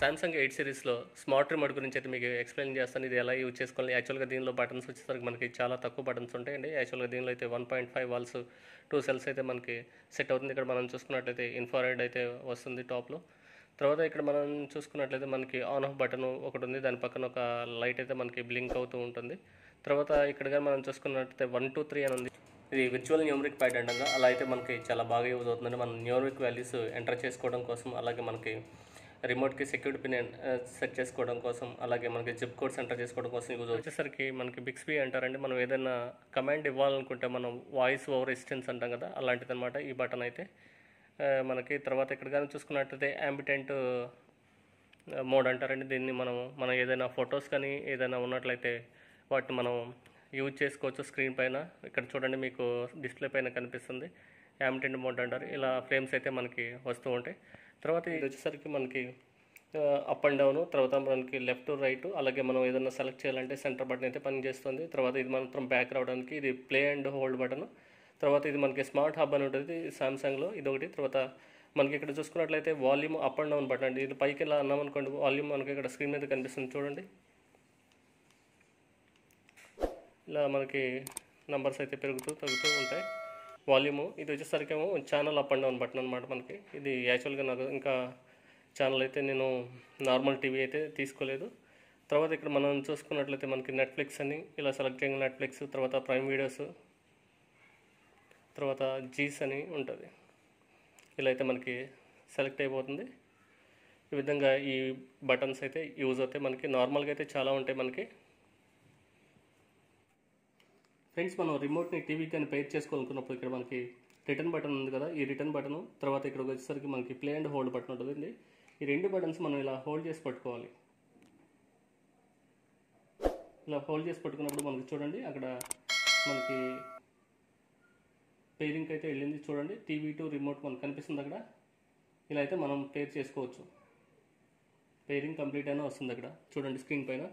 Samsung eight సిరీస్లో smart remote గురించి అయితే మీకు ఎక్స్ప్లెయిన్ చేస్తాను. ఇది ఎలా యూజ్ చేసుకోవాలి? యాక్చువల్గా దీనిలో బటన్స్ వచ్చేసరికి మనకి చాలా తక్కువ బటన్స్ ఉంటాయండి. యాక్చువల్గా దీనిలో అయితే one point five volts two cells అయితే మనకి సెట్ అవుతుంది. ఇక్కడ మనం చూసుకున్నట్లయితే ఇన్ఫారెడ్ అయితే వస్తుంది టాప్లో తర్వాత ఇక్కడ మనం చూసుకున్నట్లయితే మనకి ఆన్ ఆఫ్ బటన్ ఒకటి ఉంది. దాని పక్కన ఒక లైట్ అయితే మనకి బ్లింక్ అవుతూ ఉంటుంది. తర్వాత ఇక్కడ మనం చూసుకున్నట్లయితే వన్ టూ త్రీ అని ఉంది. ఇది విర్చువల్ న్యూమరిక్ ప్యాడ్ అంటాం అలా అయితే మనకి చాలా బాగా యూజ్ అవుతుందండి. మనం న్యూమరిక్ వాల్యూస్ ఎంటర్ చేసుకోవడం కోసం అలాగే మనకి రిమోట్కి సెక్యూరిటీ పిన్ సెట్ చేసుకోవడం కోసం అలాగే మనకి జిప్ కోడ్స్ ఎంటర్ చేసుకోవడం కోసం యూజ్ వచ్చేసరికి మనకి బిక్స్బీ అంటారండి. మనం ఏదైనా కమాండ్ ఇవ్వాలనుకుంటే మనం వాయిస్ ఓవర్ అసిస్టెన్స్ అంటాం కదా అలాంటిది అనమాట ఈ బటన్ అయితే. మనకి తర్వాత ఇక్కడ కానీ చూసుకున్నట్లయితే యాంబిటెంట్ మోడ్ అంటారండి. దీన్ని మనం మనం ఏదైనా ఫొటోస్ కానీ ఏదైనా ఉన్నట్లయితే వాటిని మనం యూజ్ చేసుకోవచ్చు స్క్రీన్ పైన. ఇక్కడ చూడండి మీకు డిస్ప్లే పైన కనిపిస్తుంది. యాంబిటెంట్ మోడ్ అంటారు. ఇలా ఫ్రేమ్స్ అయితే మనకి వస్తూ ఉంటాయి. తర్వాత ఇది వచ్చేసరికి మనకి అప్ అండ్ డౌన్ తర్వాత మనకి లెఫ్ట్ రైట్ అలాగే మనం ఏదైనా సెలెక్ట్ చేయాలంటే సెంటర్ బటన్ అయితే పనిచేస్తుంది తర్వాత ఇది మాత్రం బ్యాక్ రావడానికి ఇది ప్లే అండ్ హోల్డ్ బటన్ తర్వాత ఇది మనకి స్మార్ట్ హబ్ అని ఉంటుంది సామ్సంగ్లో ఇది ఒకటి తర్వాత మనకి ఇక్కడ చూసుకున్నట్లయితే volume up and down button అండి. ఇది పైకి ఇలా అన్నాం అనుకోండి వాల్యూమ్ మనకి ఇక్కడ స్క్రీన్ మీద కనిపిస్తుంది చూడండి. ఇలా మనకి నంబర్స్ అయితే పెరుగుతూ తగ్గుతూ ఉంటాయి. వాల్యూము ఇది వచ్చేసరికి ఏమో channel up and down button అనమాట మనకి. ఇది యాక్చువల్గా నాకు ఇంకా ఛానల్ అయితే నేను నార్మల్ టీవీ అయితే తీసుకోలేదు. తర్వాత ఇక్కడ మనం చూసుకున్నట్లయితే మనకి నెట్ఫ్లిక్స్ అని ఇలా సెలెక్ట్ చేయగల నెట్ఫ్లిక్స్ తర్వాత ప్రైమ్ వీడియోస్ తర్వాత జీస్ అని ఉంటుంది. ఇలా అయితే మనకి సెలెక్ట్ అయిపోతుంది. ఈ విధంగా ఈ బటన్స్ అయితే యూజ్ అవుతాయి. మనకి నార్మల్గా అయితే చాలా ఉంటాయి మనకి. ఫ్రెండ్స్ మనం రిమోట్ని టీవీకి అని పేర్ చేసుకోవాలనుకున్నప్పుడు ఇక్కడ మనకి రిటర్న్ బటన్ ఉంది కదా ఈ రిటర్న్ బటన్ తర్వాత ఇక్కడ వచ్చేసరికి మనకి ప్లే అండ్ హోల్డ్ బటన్ ఉంటుంది ఈ రెండు బటన్స్ మనం ఇలా హోల్డ్ చేసి పట్టుకోవాలి. ఇలా హోల్డ్ చేసి పట్టుకున్నప్పుడు మనకి చూడండి అక్కడ మనకి పేరింగ్కి అయితే వెళ్ళింది చూడండి. టీవీ టు రిమోట్ మనకు కనిపిస్తుంది అక్కడ. ఇలా అయితే మనం పేర్ చేసుకోవచ్చు. పేరింగ్ కంప్లీట్ అయినా వస్తుంది అక్కడ. చూడండి స్క్రీన్ పైన.